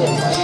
谢谢。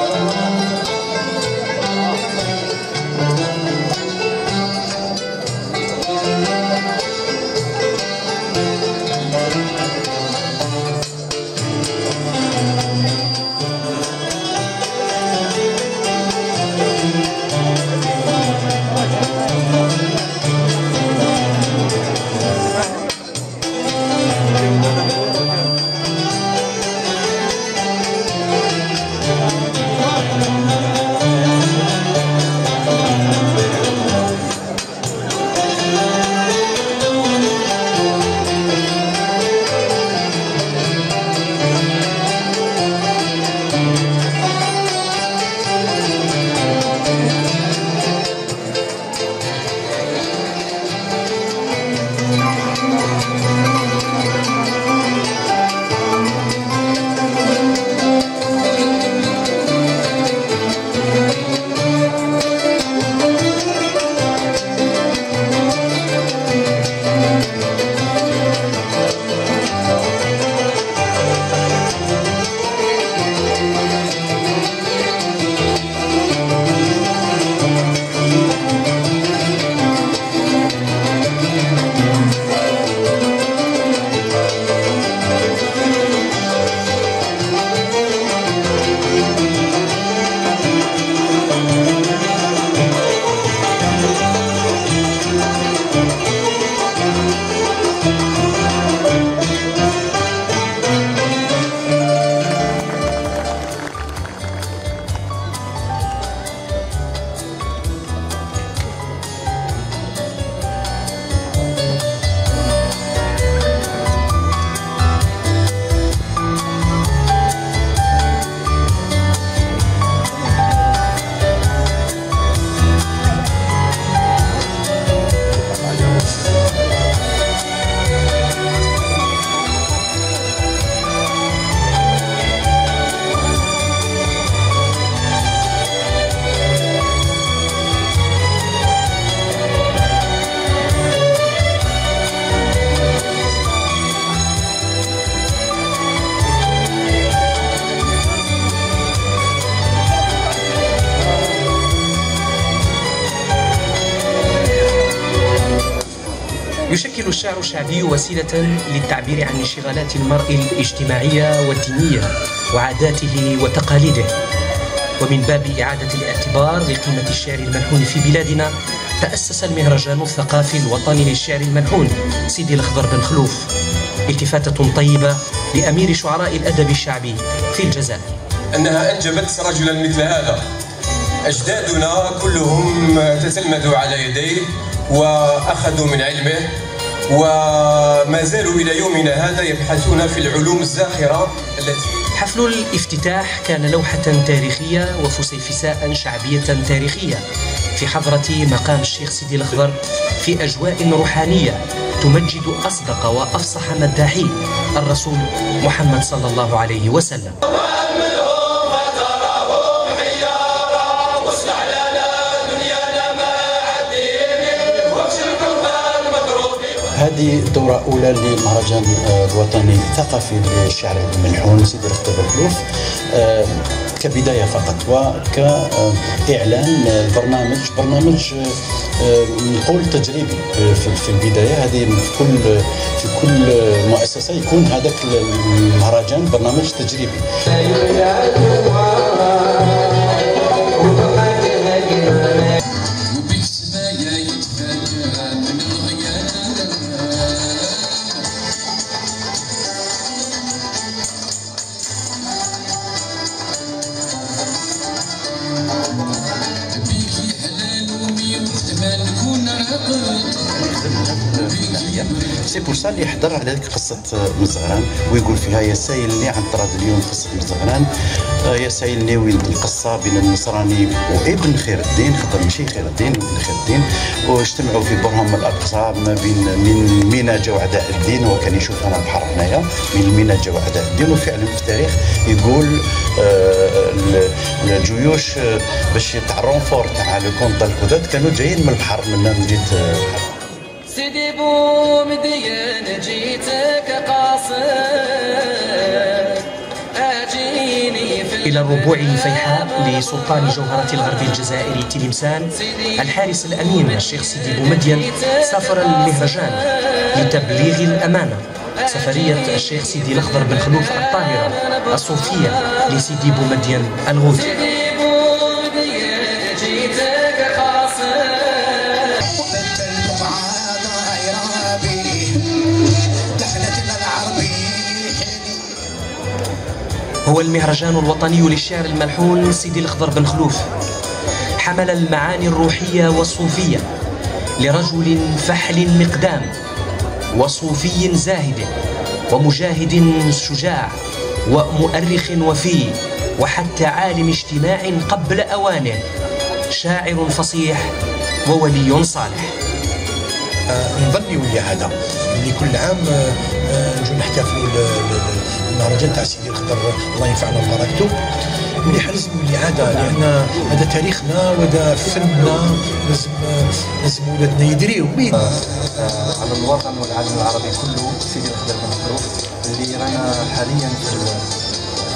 الشعبي وسيلة للتعبير عن انشغالات المرء الاجتماعية والدينية وعاداته وتقاليده. ومن باب إعادة الاعتبار لقيمة الشعر الملحون في بلادنا تأسس المهرجان الثقافي الوطني للشعر الملحون سيدي الأخضر بن خلوف. التفاتة طيبة لأمير شعراء الأدب الشعبي في الجزائر. أنها أنجبت رجلا مثل هذا. أجدادنا كلهم تتلمذوا على يديه وأخذوا من علمه وما زالوا إلى يومنا هذا يبحثون في العلوم الزاخرة التي حفل الافتتاح كان لوحة تاريخية وفسيفساء شعبية تاريخية في حضرة مقام الشيخ سيدي الأخضر في أجواء روحانية تمجد أصدق وأفصح مداحي الرسول محمد صلى الله عليه وسلم. هذه دورة أولى للمهرجان الوطني الثقافي للشعر الملحون سيدي الخطيب الخلوف آه، كبداية فقط وكإعلان برنامج برنامج آه، نقول تجريبي في البداية. هذه في كل في كل مؤسسة يكون هذاك المهرجان برنامج تجريبي. سا اللي يحضر على ذيك قصة مزغران ويقول فيها يا سايلني عن طراد اليوم قصة مزغران يا سايلني وين القصة بين النصراني وابن خير الدين خاطر ماشي خير الدين وابن خير الدين واجتمعوا في برهم الاقصى ما بين من مينا جاو اعداء الدين هو كان يشوف أنا البحر هنايا من مينا جاو اعداء الدين وفعلا في التاريخ يقول آه الجيوش باش تاع ال renfort تاع le comte كانوا جايين من البحر من جهه البحر سيدي بو مدين جيتك قاصر اجيني إلى الربوع الفيحاء لسلطان جوهرة الغرب الجزائري تلمسان الحارس الأمين الشيخ سيدي بومدين سافر لمهرجان لتبليغ الأمانة. سفرية الشيخ سيدي الأخضر بن خلوف الطاهرة الصوفية لسيدي بومدين الغوثي هو المهرجان الوطني للشعر الملحون سيدي الأخضر بن خلوف. حمل المعاني الروحية والصوفية لرجل فحل مقدام وصوفي زاهد ومجاهد شجاع ومؤرخ وفي وحتى عالم اجتماع قبل أوانه. شاعر فصيح وولي صالح. نظن يولي هذا. اللي كل عام آه، آه، نجو نحتفلوا المهرجان تاع سيدي الخضر الله ينفعنا ببركته واللي لازم يولي عادة لأن هذا تاريخنا وهذا فننا لازم لازم ولادنا يدريو. على الوطن والعالم العربي كله سيدي الخضر خروف اللي رانا حاليا في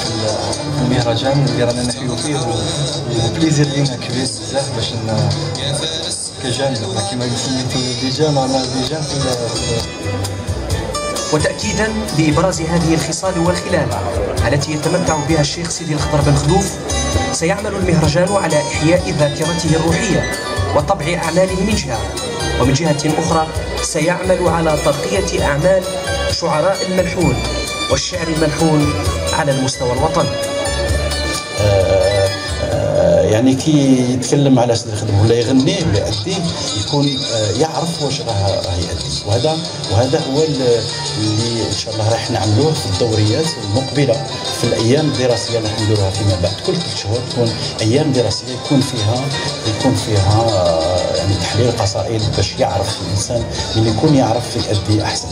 في المهرجان اللي رانا نحيو فيه وبليزير لينا كبير بزاف باش كجان كما سميتو déjà معنا déjà وتأكيدا لإبراز هذه الخصال والخلال التي يتمتع بها الشيخ سيدي الخضر بن خلوف. سيعمل المهرجان على إحياء ذاكرته الروحية وطبع أعماله من جهة. ومن جهة أخرى سيعمل على ترقية أعمال شعراء الملحون والشعر الملحون على المستوى الوطني. يعني كي يتكلم على سيد الخدمه ولا يغنيه ولا يأديه يكون آه، يعرف واش راه راه يأدي. وهذا وهذا هو اللي إن شاء الله راح نعملوه في الدوريات المقبلة. في الأيام الدراسية اللي راح نديروها فيما بعد. كل ثلاث شهور تكون أيام دراسية يكون فيها يكون فيها آه، يعني تحليل قصائد باش يعرف الإنسان من يكون يعرف يأدي أحسن.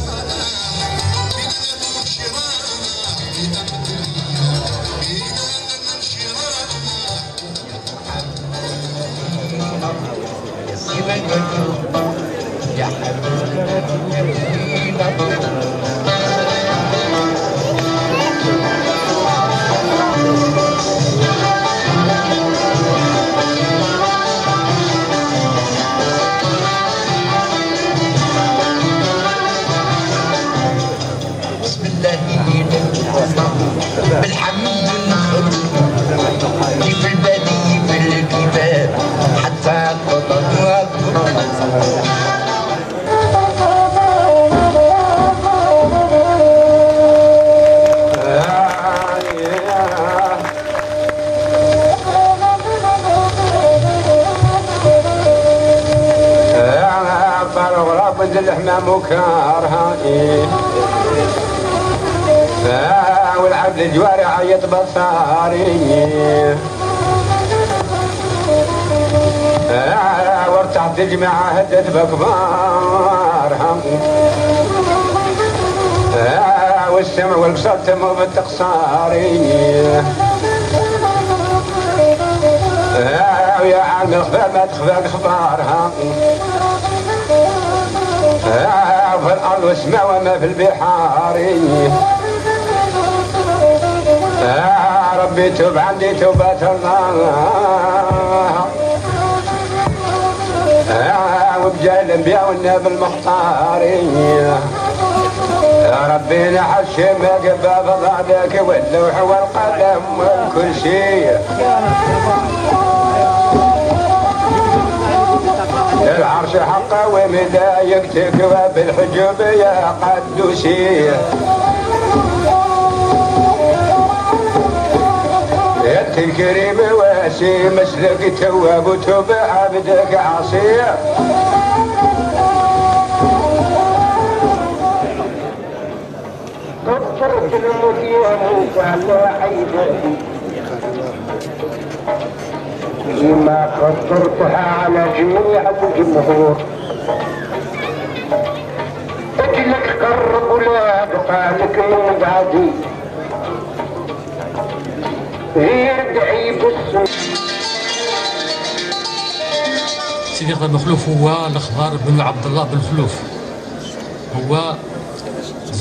والسمع والبصر تمو بالتقصاري يا عم الخبار ما تخفى اخبارها. في الأرض والسماء وما في البحار. يا ربي توب عندي توبة الله. وبجاه الأنبياء والنبي المختار. يا ربي نحشم قباب ضادك واللوح والقلم وكل شيء. العرش حقه ومدايقتك بالحجب يا قدوسي. انت الكريم واسي مسلك تواب وتوب عبدك عصي حيدتي فيما قدرتها على جميع الجمهور اجلك قرب ولا ابقى لك من بعدي يدعي بالسنة سيدي بن خلوف هو الاخبار بن عبد الله بن خلوف هو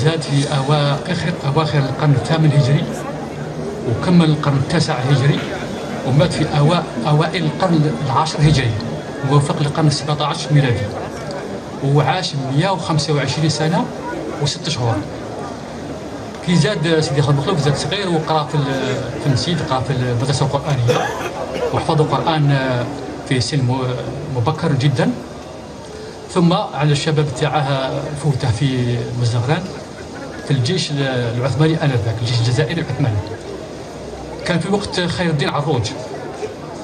زاد في اواخر أواخر القرن الثامن الهجري وكمل القرن التاسع هجري ومات في أوائل القرن العاشر هجري للقرن السبعة عشر ميلادي. وعاش 125 سنة وست شهور. كي زاد سيدي خالد مخلوف زاد صغير وقرأ في في النسيد قرأ في المدرسة القرآنية وحفظ القرآن في سن مبكر جدا. ثم على الشباب تاعه فوته في مزغران في الجيش العثماني آنذاك الجيش الجزائري العثماني كان في وقت خير الدين عروج.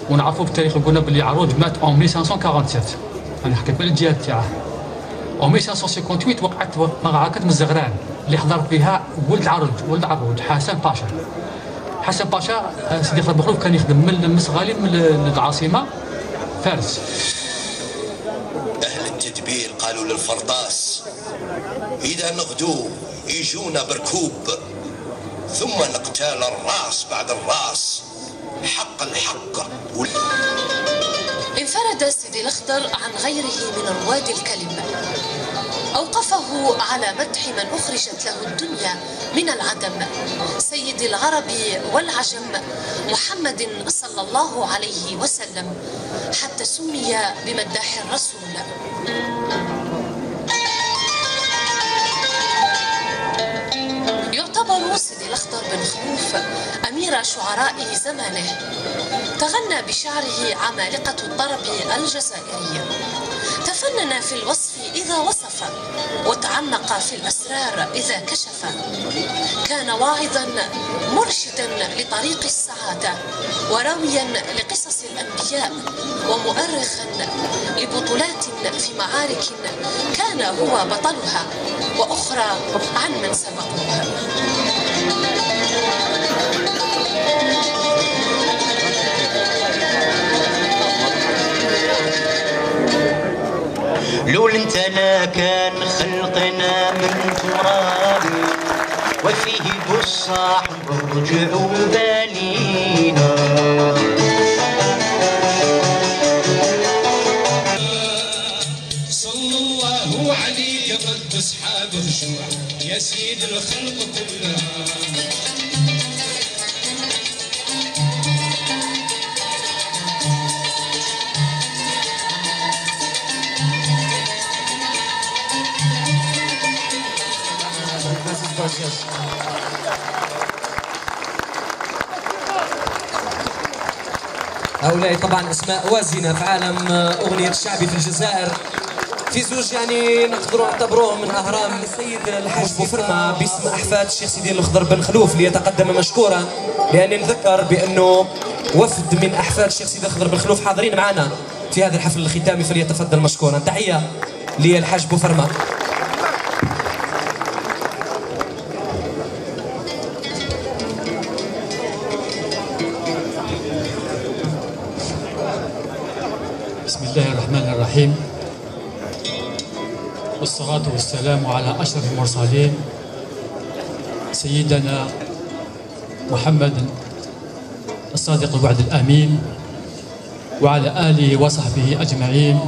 ونعرفوا في التاريخ قلنا بلي عروج مات en 1547 أنا حكيت الجهه تاعه. و 1558 وقعت معركة مزغران اللي حضر فيها ولد عرج ولد عروج حسن باشا. حسن باشا سيدي خالد مخلوف كان يخدم من المسغالي من العاصمة فارس. أهل التدبير قالوا للفرطاس إذا نغدو يجونا بركوب ثم نقتال الراس بعد الراس. حق الحق. انفرد سيدي الأخضر عن غيره من رواد الكلم أوقفه على مدح من أخرجت له الدنيا من العدم. سيد العرب والعجم محمد صلى الله عليه وسلم حتى سمي بمداح الرسول. يعتبر سيدي الأخضر بن خلوف أمير شعراء زمانه تغنى بشعره عمالقة الطرب الجزائري تفنن في الوصف إذا وصف وتعمق في الأسرار إذا كشف. كان واعظا مرشدا لطريق السعادة. وراويا لقصص الأنبياء ومؤرخا لبطولات في معارك كان هو بطلها وأخرى عن من سبقوها. لول انت لا كان خلقنا من تراب وفيه بصاح ارجعوا بالينا الخلق كلها. هؤلاء طبعا أسماء وازنة في عالم أغنية الشعبي في الجزائر. في زوج يعني نقدروا نعتبروهم من أهرام السيد الحاج بوفرما باسم أحفاد الشيخ سيدي الخضر بن خلوف ليتقدم مشكورا لاني نذكر بأنه وفد من أحفاد الشيخ سيدي الخضر بن خلوف حاضرين معنا في هذا الحفل الختامي فليتفضل مشكورا. تحية للحاج بوفرما بسم الله الرحمن الرحيم. والصلاة والسلام على أشرف المرسلين سيدنا محمد الصادق الوعد الأمين وعلى آله وصحبه أجمعين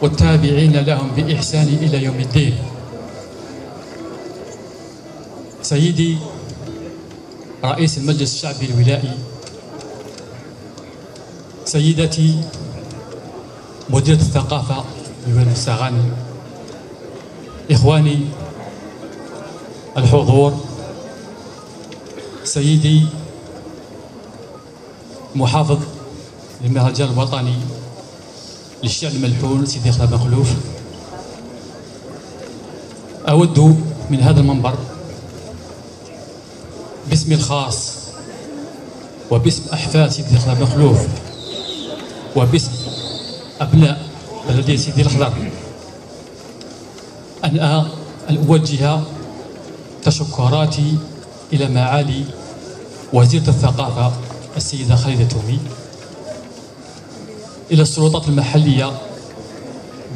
والتابعين لهم بإحسان إلى يوم الدين. سيدي رئيس المجلس الشعبي الولائي سيدتي مديرة الثقافة ببلد الساغاني إخواني الحضور سيدي محافظ للمهرجان الوطني للشعر الملحون سيدي خلاب مخلوف أود من هذا المنبر باسمي الخاص وباسم أحفاد سيدي خلاب مخلوف وباسم أبناء بلدية سيدي الخضر أن أوجه تشكراتي إلى معالي وزيرة الثقافة السيدة خالدة تومي إلى السلطات المحلية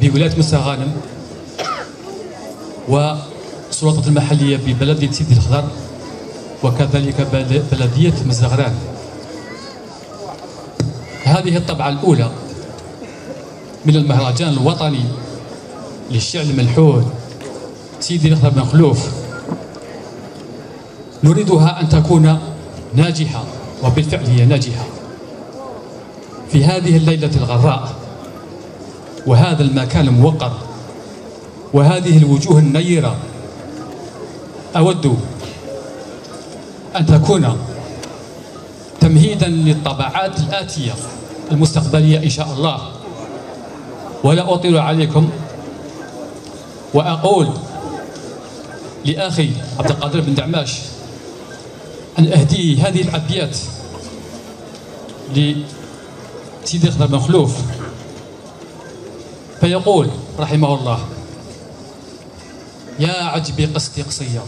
بولاية مساغانم والسلطات المحلية ببلدية سيدي الخضر وكذلك بلدية مزغران هذه الطبعة الأولى من المهرجان الوطني للشعر الملحون سيدي الخضر بن خلوف نريدها أن تكون ناجحة وبالفعل هي ناجحة. في هذه الليلة الغراء وهذا المكان الموقر وهذه الوجوه النيرة أود أن تكون تمهيدا للطبعات الآتية المستقبلية إن شاء الله. ولا أطيل عليكم. وأقول لأخي عبد القادر بن دعماش أن أهديه هذه الأبيات لسيدي خضر بن خلوف فيقول رحمه الله يا عجبي قصتي قصية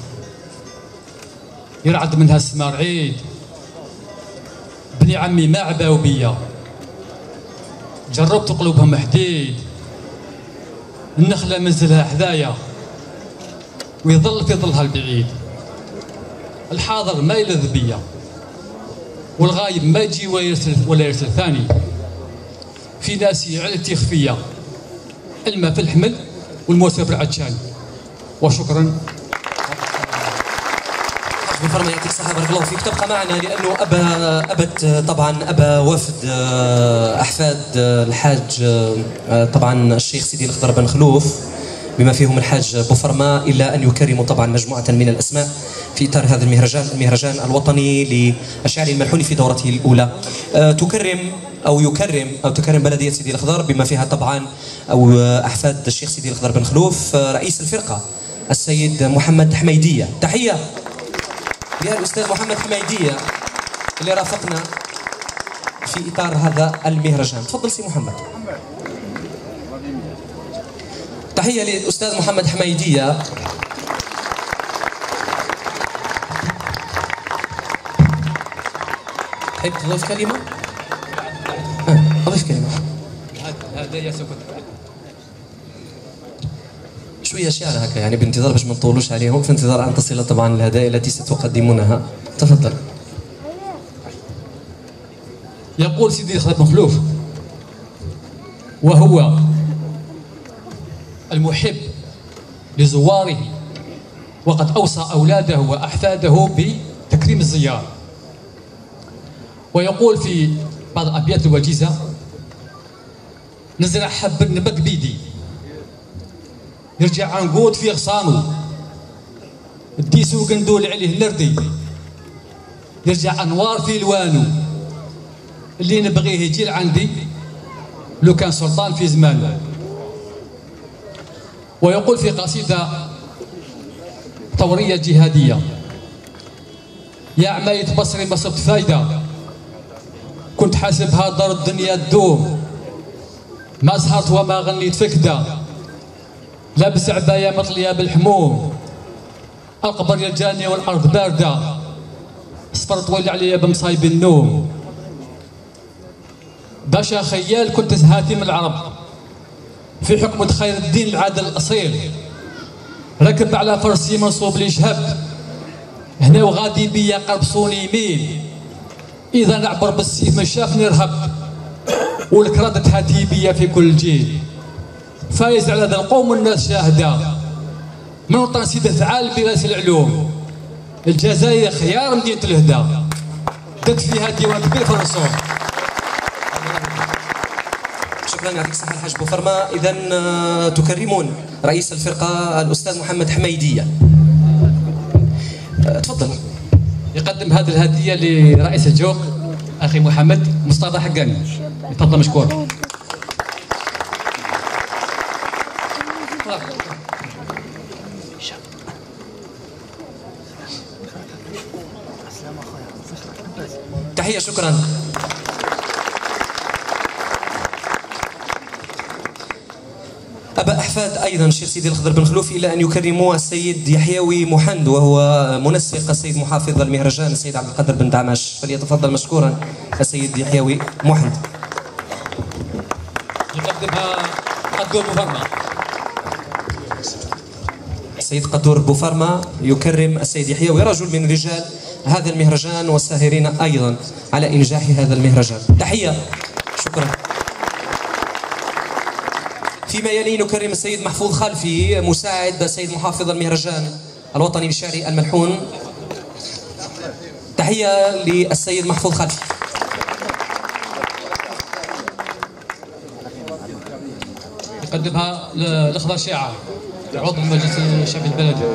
يرعد منها السمار عيد بني عمي ما عباو بيا جربت قلوبهم حديد النخلة منزلها حذايا ويظل في ظلها البعيد. الحاضر ما يلذ بيا والغايب ما يجي ولا يرسل ثاني. في ناس علتي خفية الماء في الحمل والموسى في العطشان وشكرا. بفرما يعطيك الصحة بارك الله فيك. تبقى معنا لأنه أبا أبت طبعا أبا وفد آه، أحفاد آه، الحاج آه، طبعا الشيخ سيدي الخضر بن خلوف بما فيهم الحاج بوفرما إلا أن يكرموا طبعا مجموعة من الأسماء في إطار هذا المهرجان المهرجان الوطني للشاعر الملحون في دورته الأولى. تكرم أو يكرم أو تكرم بلدية سيدي الخضر بما فيها طبعا أو أحفاد الشيخ سيدي الخضر بن خلوف رئيس الفرقة السيد محمد حميدية. تحية. يا الأستاذ محمد حميدية اللي رافقنا في إطار هذا المهرجان. تفضل سي محمد. تحية للأستاذ محمد حميدية تحب تضيف كلمة؟ آه، أضيف كلمة. هذا يا سكت شوية شعر هكا يعني بانتظار باش ما نطولوش عليهم في انتظار أن تصل طبعا الهدايا التي ستقدمونها. تفضل. يقول سيدي خالد مخلوف وهو المحب لزواره وقد أوصى أولاده وأحفاده بتكريم الزيار ويقول في بعض الأبيات الوجيزة نزرع حب النبك بيدي. يرجع عنقود في غصانو الديسو قندول عليه الردي يرجع أنوار في الوانو اللي نبغيه يجي لعندي. لو كان سلطان في زمانه. ويقول في قصيدة ثورية جهادية. يا عماية بصري ما صبت فايدة. كنت حاسبها دار الدنيا تدوم. ما سهرت وما غنيت فكدة. لابس عباية مطلية بالحموم القبر يلجاني والأرض باردة. صفر طويل عليا بمصايب النوم. باشا خيال كنت هاتم العرب. في حكمة خير الدين العادل الأصيل. ركب على فرسي منصوب لي شهب. هنا وغادي بيا قربصوني يمين. إذا نعبر بالسيف ما شافني رهب. والكرادة هاتي بيا في كل جيل. فايز على ذا القوم والناس شاهدة من وطن سيدة ثعال براس العلوم. الجزائر خيار مدينة الهدى. دك فيها ديوان كبير في الرسوم شكرا يعطيك الصحة الحاج بوفرما. إذا آه، تكرمون رئيس الفرقة الأستاذ محمد حميدية آه، تفضل. يقدم هذه الهدية لرئيس الجوق أخي محمد مصطفى حقاني. تفضل مشكور تحية شكرا. أبا أحفاد أيضا الشيخ سيدي الخضر بن خلوف إلى أن يكرموا السيد يحيوي محند وهو منسق السيد محافظ المهرجان السيد عبد القادر بن دعماش. فليتفضل مشكورا السيد يحيوي محند يقدمها مفرمة السيد قدور بوفرما يكرم السيد يحيوي رجل من رجال هذا المهرجان والساهرين أيضا على إنجاح هذا المهرجان. تحية. شكرا. فيما يلي نكرم السيد محفوظ خلفي مساعد السيد محافظ المهرجان الوطني للشعر الملحون. تحية للسيد محفوظ خلفي. يقدمها الأخضر شيعة. عضو مجلس الشعب البلدي.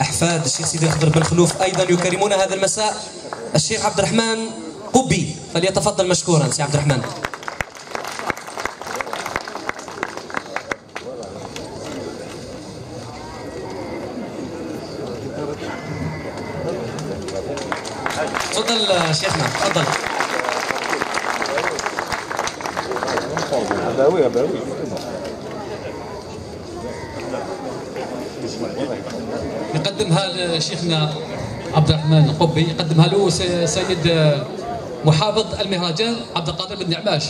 أحفاد الشيخ سيدي الخضر بن خلوف أيضا يكرمون هذا المساء. الشيخ عبد الرحمن قبي فليتفضل مشكورا. سي عبد الرحمن. تفضل شيخنا تفضل. أباوي أباوي يقدمها لشيخنا عبد الرحمن القبي يقدمها له سي- سيد محافظ المهرجان عبد القادر بن نعماش.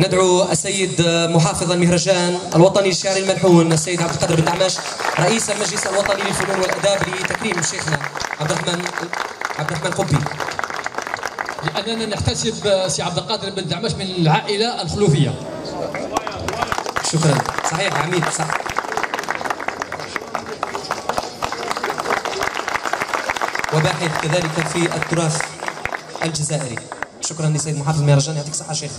ندعو السيد محافظ المهرجان الوطني الشعري الملحون السيد عبد القادر بن دعماش رئيس المجلس الوطني للفنون والأداب لتكريم شيخنا عبد الرحمن. عبد الرحمن قبي لأننا نحتسب سي عبد القادر بن دعماش من العائلة الخلوفية. شكرا. صحيح عميد صح. وباحث كذلك في التراث الجزائري. شكرا لسيد محافظ المهرجان يعطيك الصحة شيخ.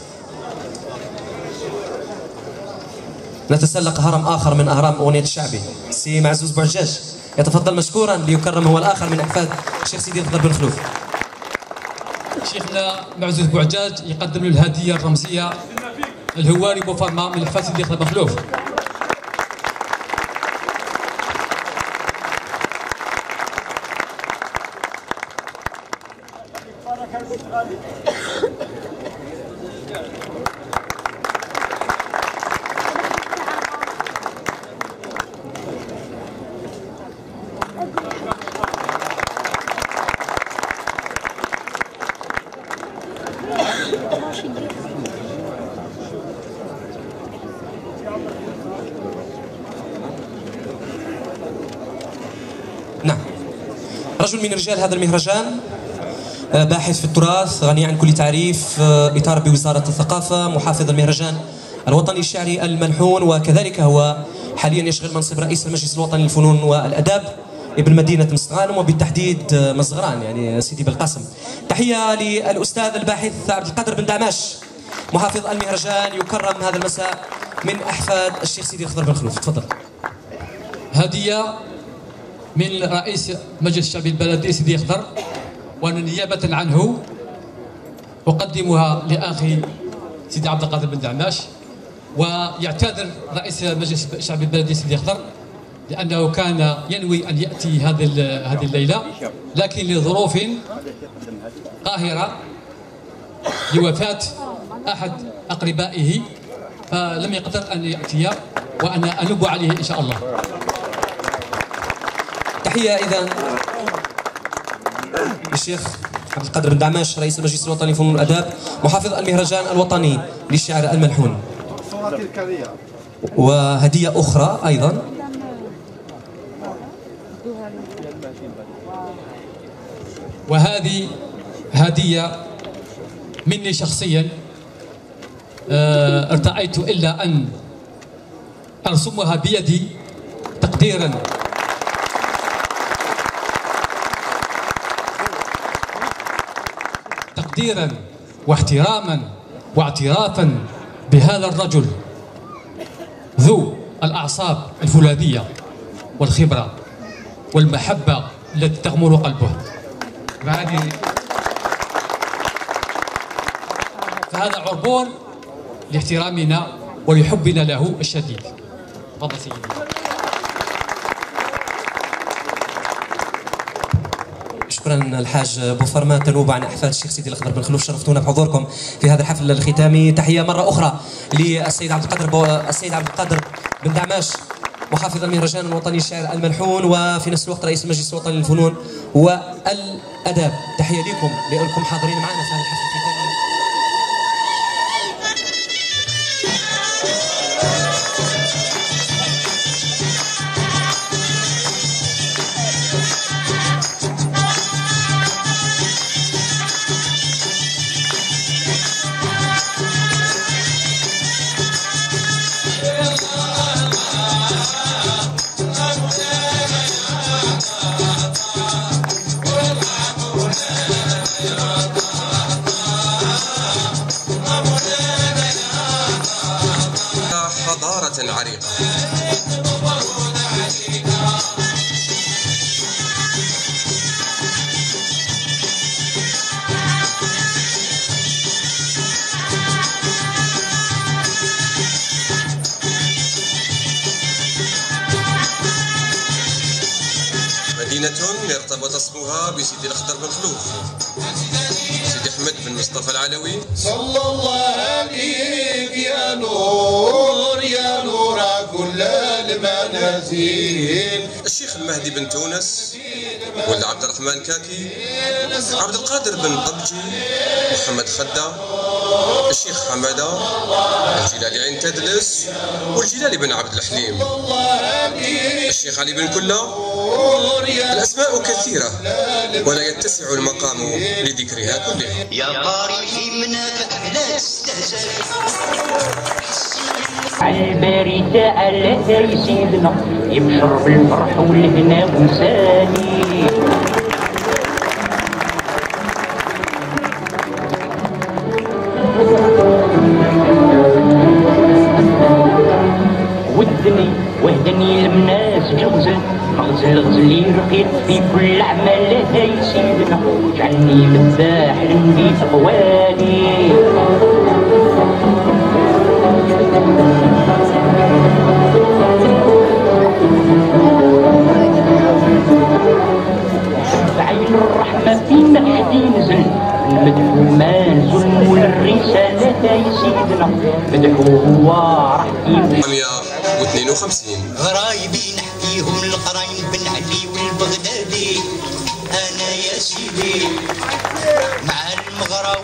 نتسلق هرم آخر من أهرام أغنية الشعبي. سي معزوز بوعجاج يتفضل مشكورا ليكرم هو الآخر من أحفاد الشيخ سيدي الخضر بن خلوف. شيخنا معزوز بوعجاج يقدم له الهدية الرمزية الهواري بوفرما من الفاسد سيدي خلف مخلوف نعم رجل من رجال هذا المهرجان آه، باحث في التراث غني عن كل تعريف آه، إطار بوزارة الثقافة محافظ المهرجان الوطني الشعري الملحون وكذلك هو حاليا يشغل منصب رئيس المجلس الوطني للفنون والأداب ابن مدينة مستغانم وبالتحديد آه، مزغران يعني سيدي بالقاسم. تحية للأستاذ الباحث عبد القادر بن دعماش محافظ المهرجان يكرم هذا المساء من أحفاد الشيخ سيدي الخضر بن خلوف. تفضل. هدية من رئيس مجلس الشعب البلدي سيدي خضر وأنا نيابة عنه أقدمها لأخي سيدي عبد القادر بن دعماش. ويعتذر رئيس مجلس الشعب البلدي سيدي خضر لأنه كان ينوي أن يأتي هذه هذه الليلة لكن لظروف قاهرة لوفاة أحد أقربائه فلم يقدر أن يأتي وأنا أنوب عليه إن شاء الله. تحية إذا. للشيخ عبد القادر بن دعماش رئيس المجلس الوطني لفنون الآداب محافظ المهرجان الوطني للشعر الملحون. وهدية أخرى أيضا. وهذه هدية مني شخصيا. آه، ارتأيت إلا أن أرسمها بيدي تقديرا. تقديرا واحتراما واعترافا بهذا الرجل ذو الأعصاب الفولاذية والخبرة والمحبة التي تغمر قلبه. فهذا عربون لاحترامنا ولحبنا له الشديد. تفضل سيدي. شكرا الحاج بوفرما تنوب عن إحفاد الشيخ سيدي الأخضر بن خلوف شرفتونا بحضوركم في هذا الحفل الختامي. تحية مرة أخرى للسيد عبد القادر بو... السيد عبد القادر بن دعماش محافظ المهرجان الوطني الشاعر الملحون وفي نفس الوقت رئيس المجلس الوطني للفنون والأداب. تحية لكم لأنكم حاضرين معنا في هذا الحفل الختامي. خلوف سيدي أحمد بن مصطفى العلوي. صلى الله عليك يا نور يا نور كل المنازل. الشيخ المهدي بن تونس. ولد عبد الرحمن كاكي عبد القادر بن قبجي محمد خدة الشيخ حمادة الجلالي عين تدلس والجلالي بن عبد الحليم. الشيخ علي بن كلا الأسماء كثيرة ولا يتسع المقام لذكرها كلها. يا قاري في منافع لا عالباري تعال يا سيدنا يبشر بالفرح والهنا وساني واجعلني مذاح لنبي اقوالي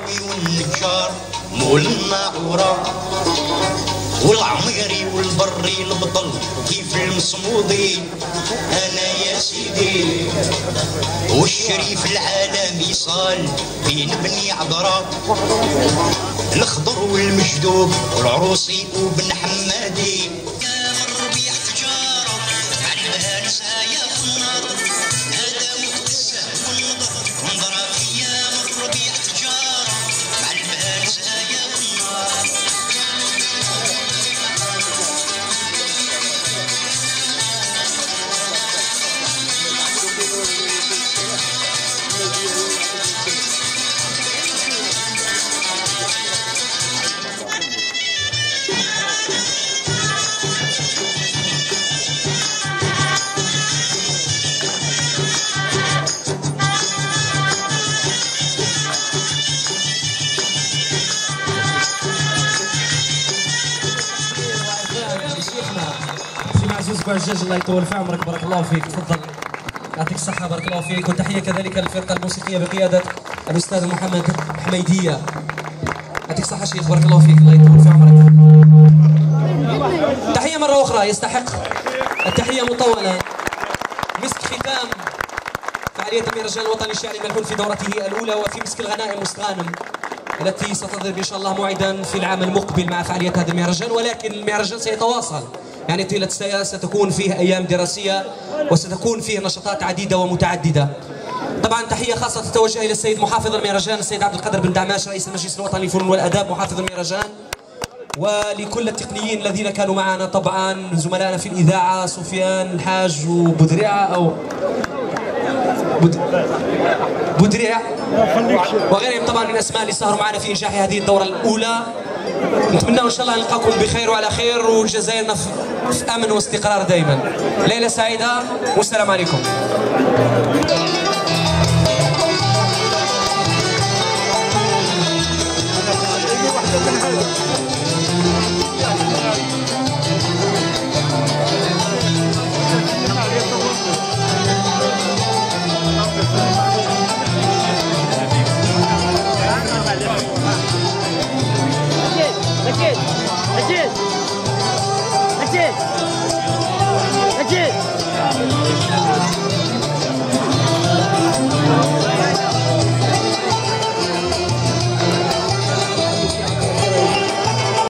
المغراوي والنجار مول الناعورة والعميري والبري البطل كيف المصمودي أنا يا سيدي. والشريف العالمي صال بين بني عذراء الخضر والمجدوب والعروسي وبن حمادي. بعجاج الله يطول في عمرك. بارك الله فيك. تفضل. يعطيك الصحة. بارك الله فيك. وتحية كذلك للفرقة الموسيقية بقيادة الأستاذ محمد حميدية. يعطيك الصحة شيخ. بارك الله فيك. الله يطول في عمرك. تحية مرة أخرى. يستحق التحية مطولة. مسك ختام فعالية المهرجان الوطني الشعري الملحون في دورته الأولى وفي مسك الغنائم مستغانم التي ستضرب إن شاء الله موعدا في العام المقبل مع فعالية هذا المهرجان ولكن المهرجان سيتواصل. يعني طيلة السنة ستكون فيه أيام دراسية وستكون فيه نشاطات عديدة ومتعددة. طبعا تحية خاصة تتوجه إلى السيد محافظ المهرجان السيد عبد القادر بن دعماش رئيس المجلس الوطني للفنون والآداب. محافظ المهرجان ولكل التقنيين الذين كانوا معنا طبعا زملائنا في الإذاعة سفيان الحاج وبدريعة أو بود... بودريع وغيرهم طبعا من الاسماء اللي سهروا معنا في انجاح هذه الدورة الأولى. نتمنى إن شاء الله نلقاكم بخير وعلى خير وجزائرنا في أمن واستقرار دائما ليله سعيدة والسلام عليكم.